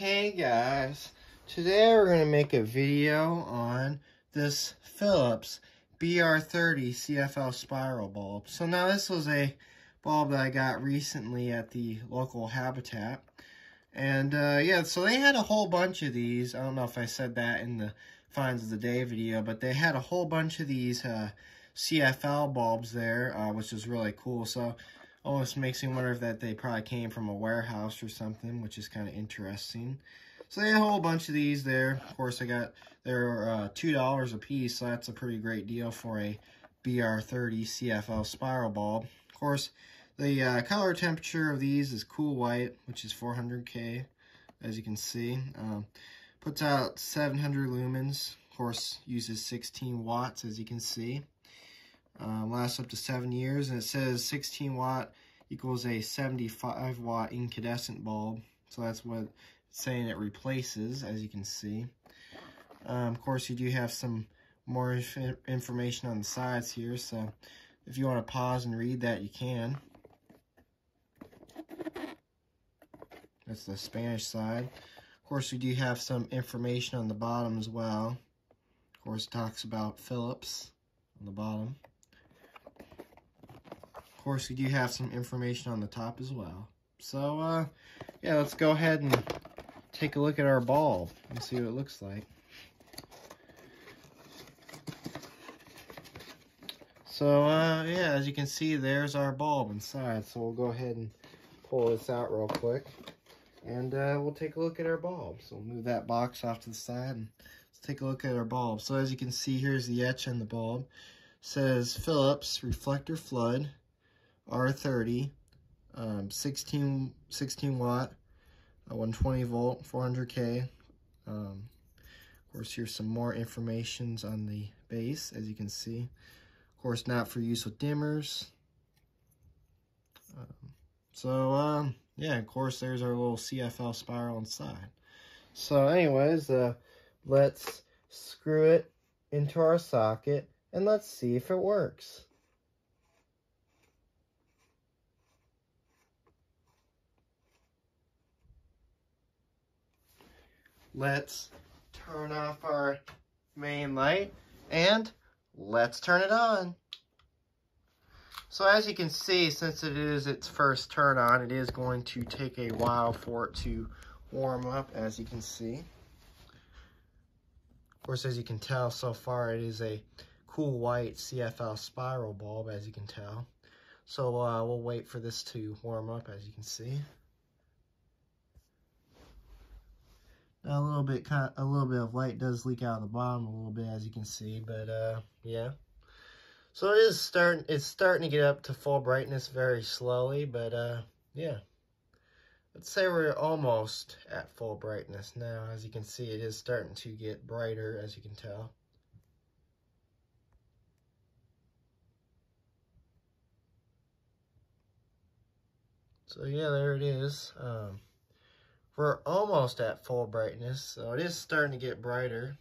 Hey guys, today we're going to make a video on this Philips BR30 CFL spiral bulb. So now this was a bulb that I got recently at the local Habitat. And uh, yeah, so they had a whole bunch of these. I don't know if I said that in the finds of the day video, but they had a whole bunch of these uh, CFL bulbs there, uh, which is really cool. So almost makes me wonder if that they probably came from a warehouse or something, which is kind of interesting. So they had a whole bunch of these there. Of course, I got, they're uh, $2 a piece, so that's a pretty great deal for a BR30 CFL spiral bulb. Of course, the uh, color temperature of these is cool white, which is 400K, as you can see. Um, puts out 700 lumens. Of course, uses 16 watts, as you can see. Um, lasts up to seven years, and it says 16 watt equals a 75 watt incandescent bulb. So that's what it's saying it replaces, as you can see. Um, of course, you do have some more inf information on the sides here, so if you want to pause and read that, you can. That's the Spanish side. Of course, we do have some information on the bottom as well. Of course, it talks about Philips on the bottom. Course, we do have some information on the top as well. So, uh, yeah, let's go ahead and take a look at our bulb and see what it looks like. So, uh, yeah, as you can see, there's our bulb inside. So we'll go ahead and pull this out real quick. And uh, we'll take a look at our bulb. So we'll move that box off to the side and let's take a look at our bulb. So as you can see, here's the etch on the bulb. It says Philips Reflector Flood R30, um, 16, 16 watt, uh, 120 volt, 400K. Um, of course, here's some more informations on the base, as you can see. Of course, not for use with dimmers. Um, so, um, yeah, of course, there's our little CFL spiral inside. So, anyways, uh, let's screw it into our socket, and let's see if it works. Let's turn off our main light and let's turn it on. So as you can see, since it is its first turn on, it is going to take a while for it to warm up, as you can see. Of course, as you can tell so far, it is a cool white CFL spiral bulb, as you can tell. So uh, we'll wait for this to warm up, as you can see. A little bit kind of, a little bit of light does leak out of the bottom a little bit as you can see but uh yeah. So it is starting it's starting to get up to full brightness very slowly but uh yeah. Let's say we're almost at full brightness now. As you can see it is starting to get brighter as you can tell. So yeah there it is. Um we're almost at full brightness, so it is starting to get brighter.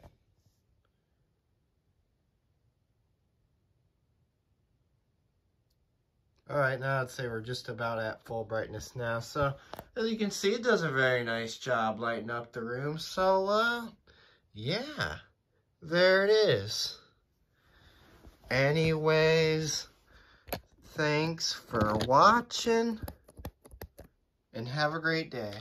Alright, now I'd say we're just about at full brightness now. So, as you can see, it does a very nice job lighting up the room. So, uh, yeah, there it is. Anyways, thanks for watching, and have a great day.